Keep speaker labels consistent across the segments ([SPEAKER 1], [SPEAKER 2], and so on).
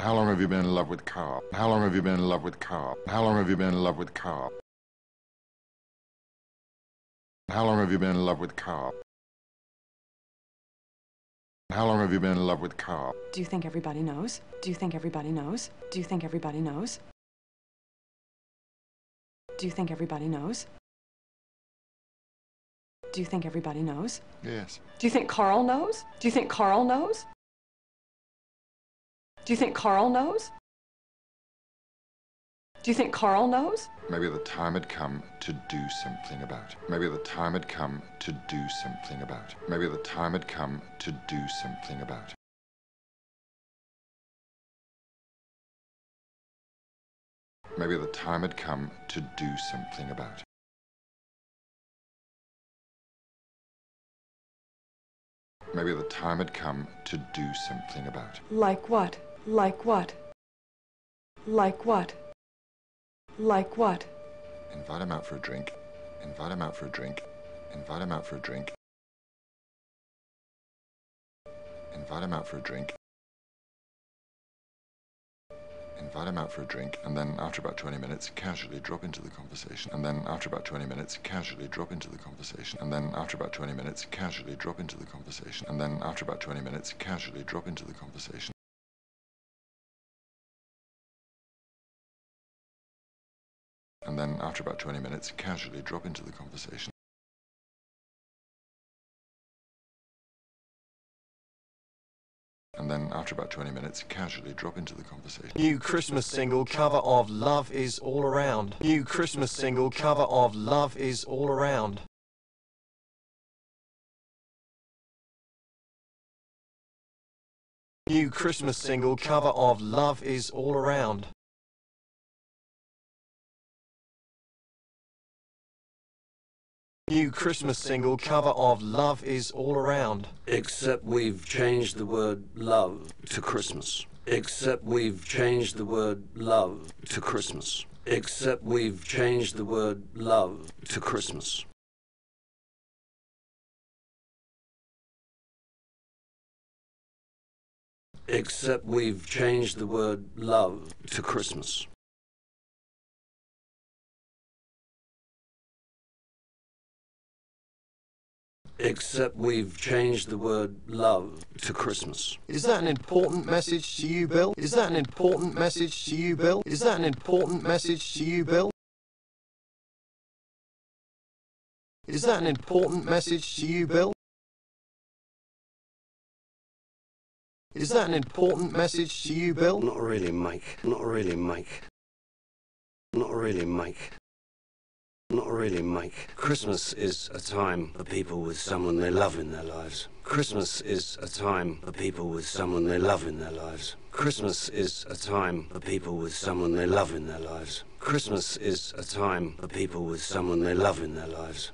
[SPEAKER 1] How long have you been in love with Karl? How long have you been in love with Karl? How long have you been in love with Karl? How long have you been in love with Karl? How long have you been in love with Karl?
[SPEAKER 2] Do you think everybody knows? Do you think everybody knows? Do you think everybody knows? Do you think everybody knows? Do you think everybody knows?
[SPEAKER 1] Yes.
[SPEAKER 2] Do you think Karl knows? Do you think Karl knows? Do you think Karl knows? Do you think Karl knows?
[SPEAKER 1] Maybe the time had come to do something about it. Maybe the time had come to do something about it. Maybe the time had come to do something about it. Maybe the time had come to do something about. Maybe the time had come to do something about.
[SPEAKER 2] Like what? Like what? Like what? Like what?
[SPEAKER 1] Invite him out for a drink. Invite him out for a drink. Invite him out for a drink. Invite him out for a drink. Invite him out for a drink, and then after about 20 minutes, casually drop into the conversation. And then after about 20 minutes, casually drop into the conversation. And then after about 20 minutes, casually drop into the conversation. And then after about 20 minutes, casually drop into the conversation. After about 20 minutes, casually drop into the conversation. And then after about 20 minutes, casually drop into the conversation.
[SPEAKER 3] New Christmas single cover of Love Is All Around. New Christmas single cover of Love Is All Around. New Christmas single cover of Love Is All Around. New Christmas single cover of Love Is All Around.
[SPEAKER 4] Except we've changed the word love to Christmas. Except we've changed the word love to Christmas. Except we've changed the word love to Christmas. Except we've changed the word love to Christmas. Except we've changed the word love to Christmas.
[SPEAKER 3] Is that an important message to you, Bill? Is that an important message to you, Bill? Is that an important message to you, Bill? Is that an important message to you, Bill? Is that an important message to you, Bill?
[SPEAKER 4] Not really, Mike. Not really, Mike. Not really, Mike. Not really, Mike. Christmas is a time for people with someone they love in their lives. Christmas is a time for people with someone they love in their lives. Christmas is a time for people with someone they love in their lives. Christmas is a time for people with someone they love in their lives.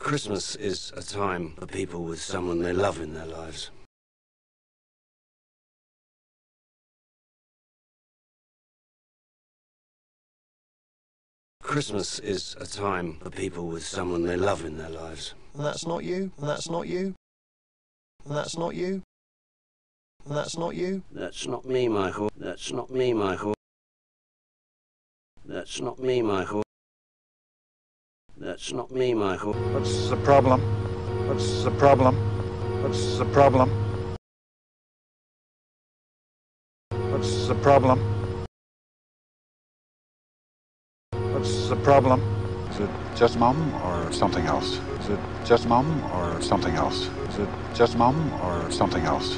[SPEAKER 4] Christmas is a time for people with someone they love in their lives. Christmas is a time for people with someone they love in their lives.
[SPEAKER 3] And that's not you. And that's not you. And that's not you. And that's not you.
[SPEAKER 4] That's not me, Michael. That's not me, Michael. That's not me, Michael. That's not me, Michael.
[SPEAKER 5] What's the problem? What's the problem? What's the problem? What's the problem? What's the problem? Is it just mum or something else? Is it just mum or something else? Is it just mum or something else?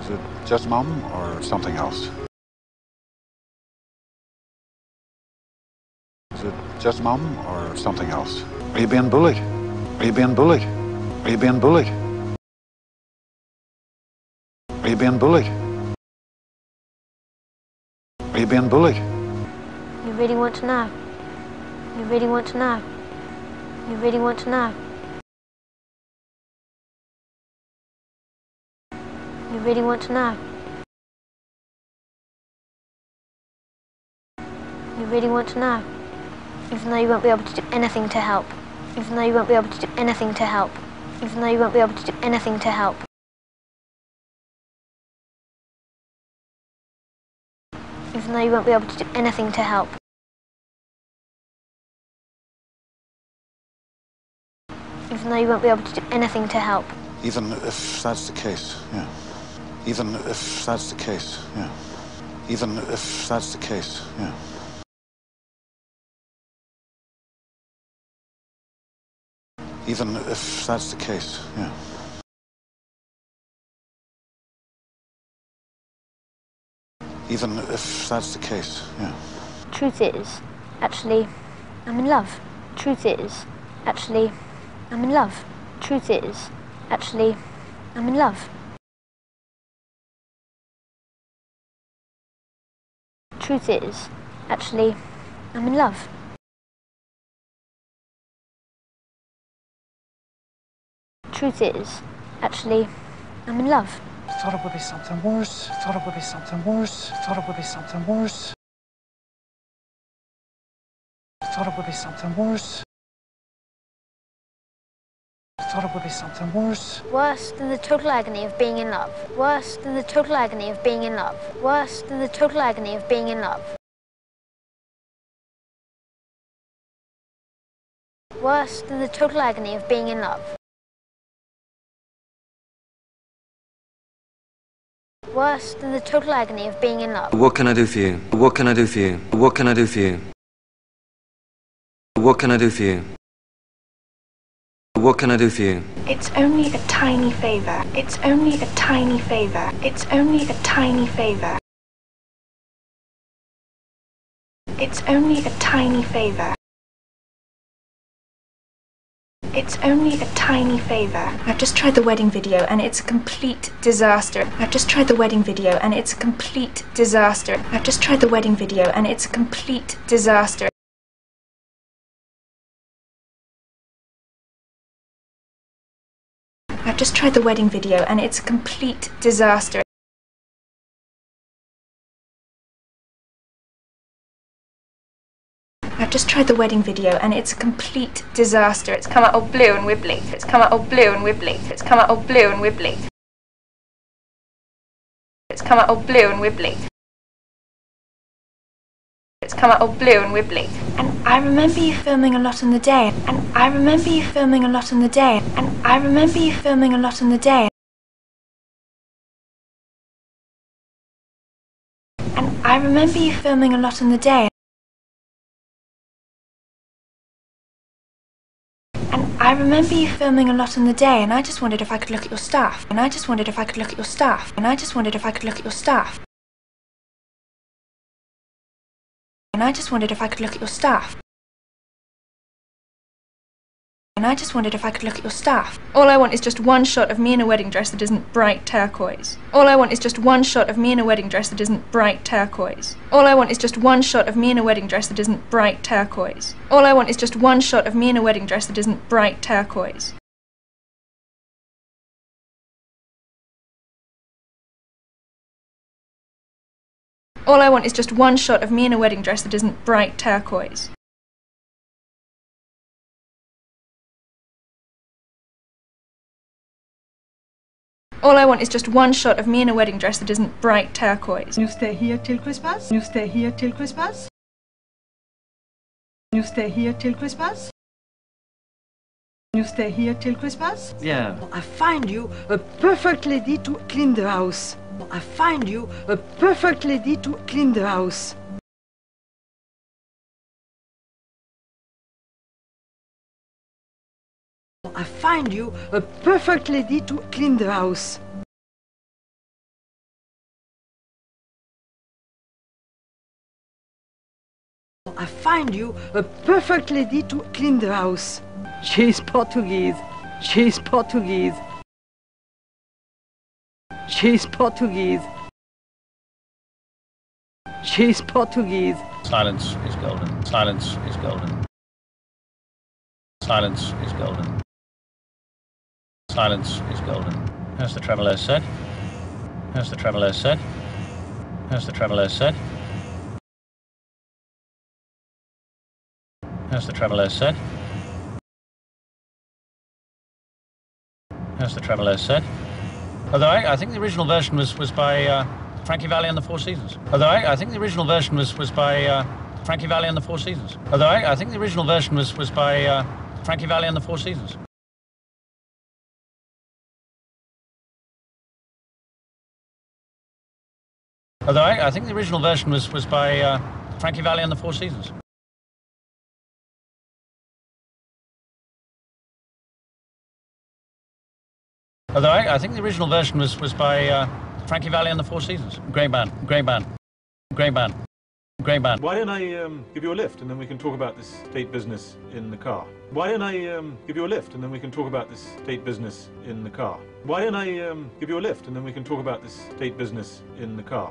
[SPEAKER 5] Is it just mum or something else? Is it just mum or something else? Are you being bullied? Are you being bullied? Are you being bullied? Are you being bullied? Are you being bullied?
[SPEAKER 6] You really want to know? You really want to know? You really want to know? You really want to know? You really want to know? Even though you won't be able to do anything to help. Even though you won't be able to do anything to help. Even though you won't be able to do anything to help. Even though you won't be able to do anything to help. Even though you won't be able to do anything to help.
[SPEAKER 5] Even if that's the case, yeah. Even if that's the case, yeah. Even if that's the case, yeah. Even if that's the case, yeah. Even if that's the case, yeah.
[SPEAKER 6] Truth is, actually, I'm in love. Truth is, actually, I'm in love. Truth is, actually, I'm in love. Truth is, actually, I'm in love. Truth is, actually, I'm in love.
[SPEAKER 7] Thought it would be something worse. Thought it would be something worse. Thought it would be something worse. Thought it would be something worse. Thought it would be something worse.
[SPEAKER 6] Worse than the total agony of being in love. Worse than the total agony of being in love. Worse than the total agony of being in love. Worse than the total agony of being in love. Worse than the total agony of being in love.
[SPEAKER 8] What can I do for you? What can I do for you? What can I do for you? What can I do for you? What can I do for you?
[SPEAKER 9] It's only a tiny favor. It's only a tiny favor. It's only a tiny favor. It's only a tiny favor. It's only a tiny favor. I've just tried the wedding video and it's a complete disaster. I've just tried the wedding video and it's a complete disaster. I've just tried the wedding video and it's a complete disaster. I've just tried the wedding video and it's a complete disaster. I've just tried the wedding video and it's a complete disaster. It's come out all blue and wibbly. It's come out all blue and wibbly. It's come out all blue and wibbly. It's come out all blue and wibbly. It's come out all blue and wibbly. And I remember you filming a lot in the day. And I remember you filming a lot in the day. And I remember you filming a lot in the day. And I remember you filming a lot in the day. I remember you filming a lot in the day, and I just wondered if I could look at your staff. And I just wondered if I could look at your staff. And I just wondered if I could look at your staff. And I just wondered if I could look at your staff. And I just wondered if I could look at your staff. All I want is just one shot of me in a wedding dress that isn't bright turquoise. All I want is just one shot of me in a wedding dress that isn't bright turquoise. All I want is just one shot of me in a wedding dress that isn't bright turquoise. All I want is just one shot of me in a wedding dress that isn't bright turquoise. All I want is just one shot of me in a wedding dress that isn't bright turquoise. All I want is just one shot of me in a wedding dress that isn't bright turquoise.
[SPEAKER 10] You stay here till Christmas? You stay here till Christmas? You stay here till Christmas? You stay here till Christmas?
[SPEAKER 8] Yeah.
[SPEAKER 10] I find you a perfect lady to clean the house. I find you a perfect lady to clean the house. I find you a perfect lady to clean the house. I find you a perfect lady to clean the house. She's Portuguese. She's Portuguese. She's Portuguese. She's Portuguese.
[SPEAKER 11] Silence is golden. Silence is golden. Silence is golden. Silence is golden. As the Tremeloes said. As the Tremeloes said. As the Tremeloes said. As the Travelers said. As the Travelers said. Although I, I think the original version was, was by uh, Frankie Valli and the Four Seasons. Although I, I think the original version was, was by uh, Frankie Valli and the Four Seasons. Although I, I think the original version was, was by uh, Frankie Valli and the Four Seasons. Although I, I think the original version was, was by uh, Frankie Valli and the Four Seasons. Although I, I think the original version was, was by uh, Frankie Valli and the Four Seasons. Great band, great band, great band, great band.
[SPEAKER 12] Why don't I um, give you a lift and then we can talk about this state business in the car? Why don't I um, give you a lift and then we can talk about this state business in the car? Why don't I um, give you a lift and then we can talk about this state business in the car?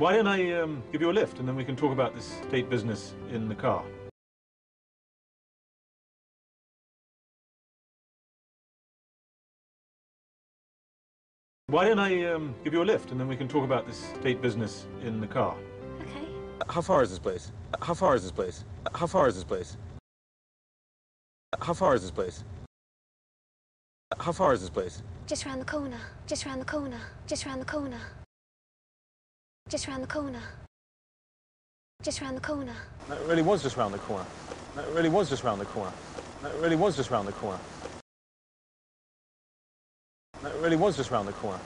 [SPEAKER 12] Why don't I um, give you a lift and then we can talk about this state business in the car? Why don't I um, give you a lift and then we can talk about this state business in the car? Okay.
[SPEAKER 13] How far is this place? How far is this place? How far is this place? How far is this place? How far is this place?
[SPEAKER 6] Just round the corner. Just round the corner. Just round the corner. Just round the corner. Just round the corner.
[SPEAKER 13] That really was just round the corner. That really was just round the corner. That really was just round the corner. That really was just round the corner.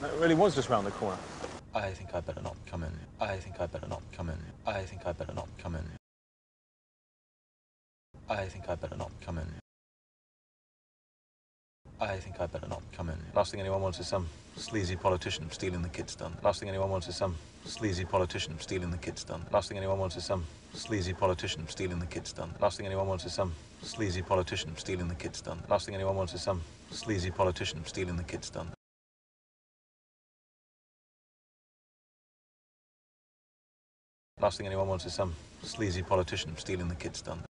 [SPEAKER 13] That really was just round the corner.
[SPEAKER 14] I think I better not come in. I think I better not come in. I think I better not come in. I think I better not come in. I think I better not come in. Last thing anyone wants is some sleazy politician stealing the kids done. Last thing anyone wants is some sleazy politician stealing the kids done. Last thing anyone wants is some sleazy politician stealing the kids done. Last thing anyone wants is some sleazy politician stealing the kids done. Last thing anyone wants is some sleazy politician stealing the kids done. Last thing anyone wants is some sleazy politician stealing the kids done.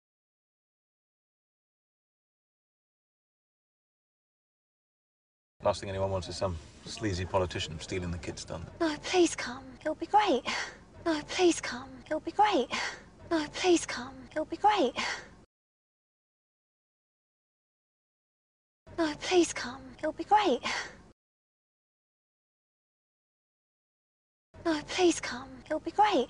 [SPEAKER 14] Last thing anyone wants is some sleazy politician stealing the kids done.
[SPEAKER 6] No, please come. It'll be great. No, please come. It'll be great. No, please come. It'll be great. No, please come. It'll be great. No, please come. It'll be great.